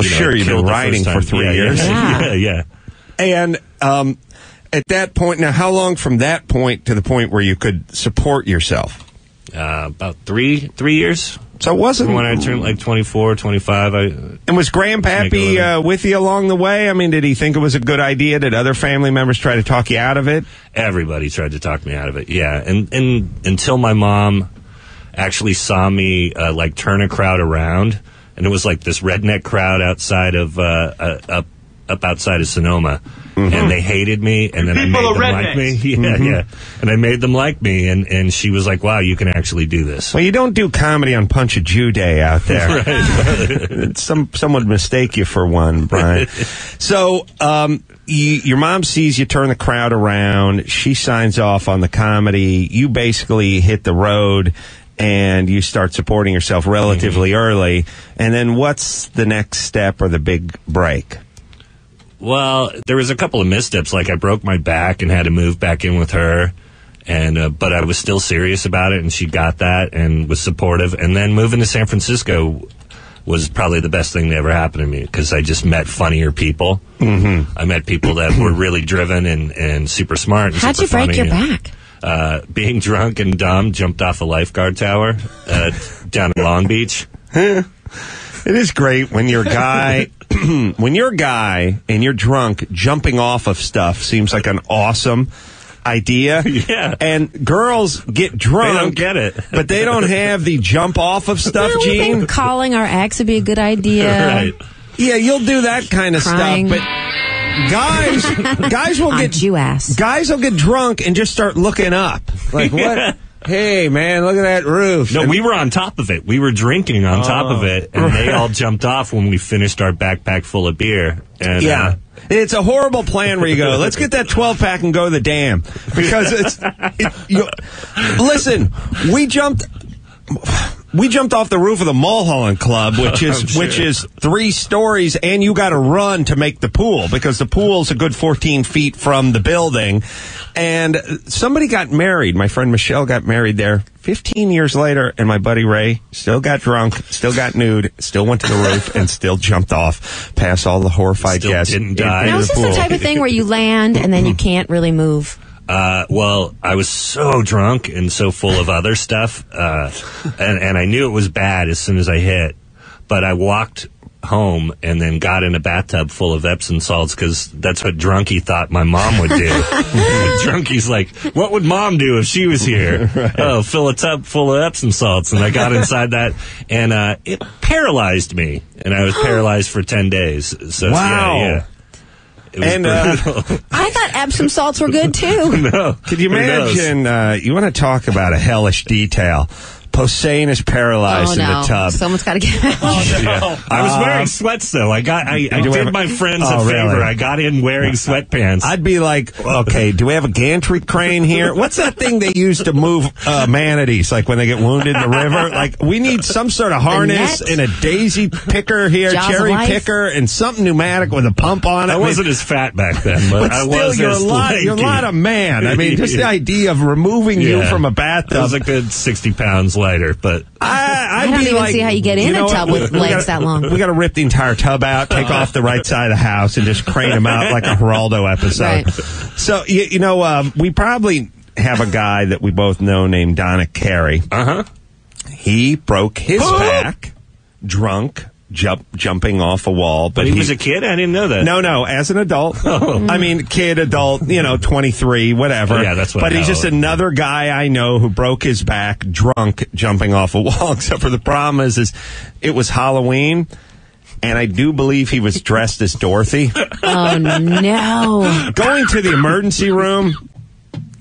Well, you know, sure, you've been killed the writing first for three Yeah, years. Yeah, Yeah. yeah. yeah. And um, at that point, now, how long from that point to the point where you could support yourself? Uh, about three three years. So it wasn't When I turned like 24, 25, I And was Grandpappy Make uh, with you along the way? I mean, did he think it was a good idea? Did other family members try to talk you out of it? everybody tried to talk me out of it. Yeah, and and until my mom actually saw me uh, like turn a crowd around, and it was like this redneck crowd outside of uh, uh, up up outside of Sonoma, and they hated me, and then I made them like me. Yeah, yeah, and I made them like me, and and she was like, "Wow, you can actually do this." Well, you don't do comedy on Punch a Jew Day out there. Some some would mistake you for one, Brian. so, um, you, your mom sees you turn the crowd around. She signs off on the comedy. You basically hit the road. And you start supporting yourself relatively early. And then what's the next step or the big break? Well, there was a couple of missteps. Like I broke my back and had to move back in with her, and uh, but I was still serious about it, and she got that and was supportive. And then moving to San Francisco was probably the best thing that ever happened to me because I just met funnier people. Mm-hmm. I met people that were really driven and, and super smart. And How'd you break funny your and, back? Uh, being drunk and dumb, jumped off a lifeguard tower uh, down in Long Beach. It is great when you're a guy, when you're a guy and you're drunk, jumping off of stuff seems like an awesome idea. Yeah. And girls get They drunk. don't get it. but they don't have the jump off of stuff, Well, Gene. think calling our ex would be a good idea. right. Yeah, you'll do that kind of Crying. stuff, but guys, guys will get Jew ass. guys will get drunk and just start looking up, like what? Hey man, look at that roof. No, And- we were on top of it. We were drinking on top of it, and they all jumped off when we finished our backpack full of beer. And, Yeah. uh, It's a horrible plan where you go, let's get that 12 pack and go to the dam. Because it's, it, you, listen, we jumped, we jumped off the roof of the Mulholland Club, which is, sure. which is three stories and you got to run to make the pool because the pool's a good 14 feet from the building. And somebody got married. My friend Michelle got married there 15 years later and my buddy Ray still got drunk, still got nude, still went to the roof and still jumped off past all the horrified Still guests. didn't die. Now, the is this the type of thing where you land and then you can't really move? Uh, well, I was so drunk and so full of other stuff, uh, and, and I knew it was bad as soon as I hit. But I walked home and then got in a bathtub full of Epsom salts because that's what Drunky thought my mom would do. Drunky's like, what would mom do if she was here? Oh, fill a tub full of Epsom salts. And I got inside that and, uh, it paralyzed me and I was paralyzed for 10 days. So, Wow. yeah, yeah. It was And, uh. I thought Epsom salts were good too. no. Could you imagine? Uh, you want to talk about a hellish detail? Posehn is paralyzed oh in the tub. Someone's got to get out. I was wearing sweats though. I got I, I did have- my friends Oh, a favor. really? I got in wearing sweatpants. I'd be like, okay, do we have a gantry crane here? What's that thing they use to move uh, manatees, like when they get wounded in the river? Like, we need some sort of harness net? and a daisy picker here, Jaws cherry picker, and something pneumatic with a pump on it. I wasn't as fat back then, but, But I still, was you're a, lot, you're a lot of man. I mean, just the idea of removing you from a bathtub. was a good sixty pounds lighter, but I, I'd I don't be even like, see how you get in a know tub what? with legs gotta- that long. We got to rip the entire tub out, take off the right side of the house, and just crane them out like a Geraldo episode. Right. So you, you know, um, we probably have a guy that we both know named Donick Cary. uh huh. He broke his back, drunk, jump, jumping off a wall. But But he was a kid. I didn't know that. no, no, as an adult. Oh. I mean, kid, adult, you know, 23, whatever. Yeah, that's what But I he's know. just another guy I know who broke his back drunk jumping off a wall. Except for the problem is, is it was Halloween. And I do believe he was dressed as Dorothy. Oh no! Going to the emergency room,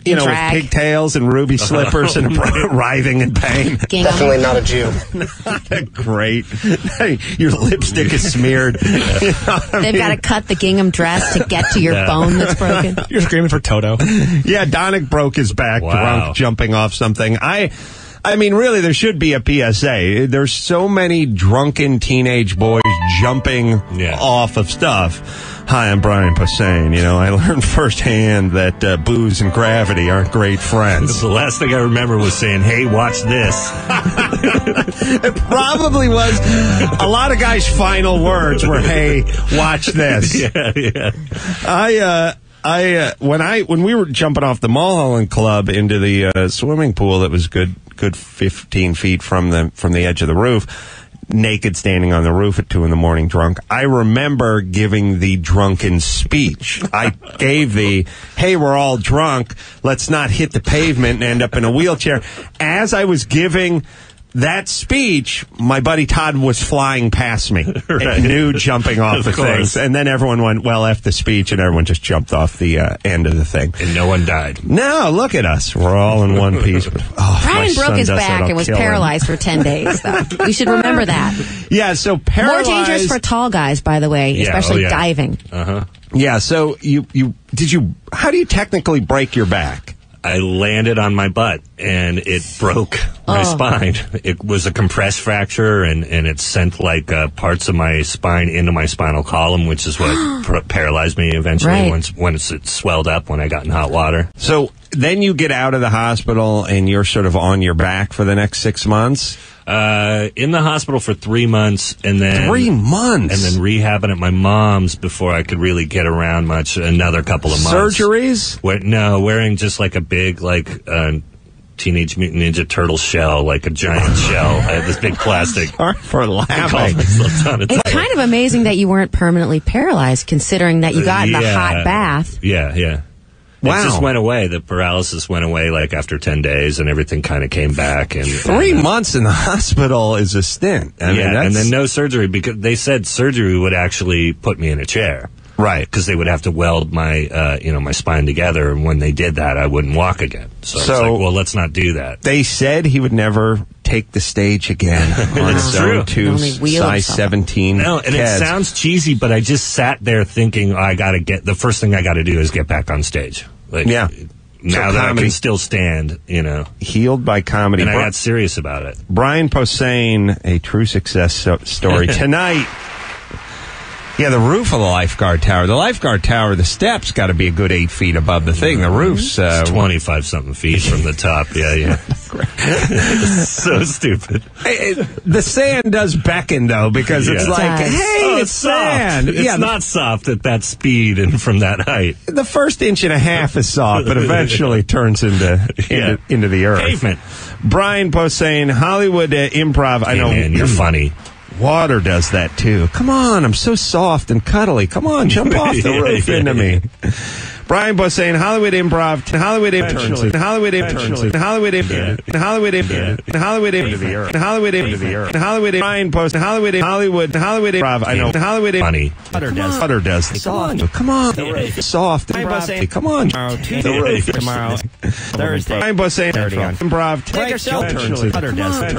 you know, Drag. with pigtails and ruby uh-huh. slippers and writhing in pain. Gingham. Definitely not a Jew. Great. Your lipstick is smeared. You know They've mean? got to cut the gingham dress to get to your Yeah. bone that's broken. You're screaming for Toto. Yeah, Donick broke his back Wow. drunk jumping off something. I I mean, really, there should be a PSA. There's so many drunken teenage boys jumping Yeah. off of stuff. Hi, I'm Brian Posehn. You know, I learned firsthand that uh, booze and gravity aren't great friends. The last thing I remember was saying, "Hey, watch this." it probably was a lot of guys' final words were, "Hey, watch this." yeah, yeah. I uh I uh, when I when we were jumping off the Mulholland Club into the uh, swimming pool that was good good fifteen feet from the from the edge of the roof, naked standing on the roof at two in the morning drunk. I remember giving the drunken speech. I gave the hey we're all drunk, let's not hit the pavement and end up in a wheelchair. As I was giving that speech, my buddy Todd was flying past me, Right. new jumping off Of the course. things, and then everyone went well after the speech, and everyone just jumped off the uh, end of the thing. And no one died. No, look at us. We're all in one piece. Oh, Brian broke his back and was kill him. paralyzed for 10 days, though. We should remember that. Yeah, so More dangerous for tall guys, by the way, Yeah, especially oh, yeah. diving. Uh huh. yeah, so you you did you? How do you technically break your back? I landed on my butt and it broke my Oh. spine. It was a compressed fracture and, and it sent like uh, parts of my spine into my spinal column, which is what par- paralyzed me eventually Right. once once it swelled up when I got in hot water. So then you get out of the hospital and you're sort of on your back for the next six months. Uh, in the hospital for three months and then Three months. and then rehabbing at my mom's before I could really get around much. Another couple of months. surgeries. Where, no, wearing just like a big like uh, Teenage Mutant Ninja Turtle shell, like a giant shell. I had this big plastic. Sorry for laughing. myself on. It's kind of amazing that you weren't permanently paralyzed, considering that you got in the hot bath. Yeah, yeah. Wow. It just went away. The paralysis went away like after 10 days and everything kind of came back. And Three uh, months in the hospital is a stint. I mean, yeah, that's, and then no surgery because they said surgery would actually put me in a chair. Right. Because they would have to weld my, uh, you know, my spine together, and when they did that, I wouldn't walk again. So, So- it's like, well, let's not do that. They said he would never take the stage again on his own true. two size himself. 17 No, and it sounds cheesy, but I just sat there thinking, I got to get the first thing I got to do is get back on stage. Like, Yeah. Now So that I can still stand, you know, healed by comedy. and I Bri- got serious about it. Brian Posehn, a true success so- story tonight. Yeah, the roof of the lifeguard tower. The lifeguard tower, the steps got to be a good eight feet above the thing. The roof's uh, 25 something feet from the top. Yeah, yeah. so stupid. Hey, hey, the sand does beckon though because it's Yeah. like, does. hey, Oh, it's, sand. It's yeah, the- not soft at that speed and from that height. the, first inch and a half is soft, but eventually turns into into, Yeah. into the earth. Pavement. Brian Posehn, Hollywood uh, Improv. I know man, you're funny. Water does that too. Come on, I'm so soft and cuddly. Come on, jump off the Yeah, roof yeah, into me. yeah. Brian Posehn, Hollywood Improv, Hollywood Improv, Hollywood Improv, Hollywood Improv, Hollywood Improv, Hollywood Improv, Hollywood Improv, Hollywood Brian Posehn, Hollywood Hollywood Hollywood Improv. I know Hollywood Funny. Butter does. Butter does. Soft. Come on. Soft. Improv. Come on. The roof tomorrow. Thursday. Brian on. Improv. Take yourself. Butter does. And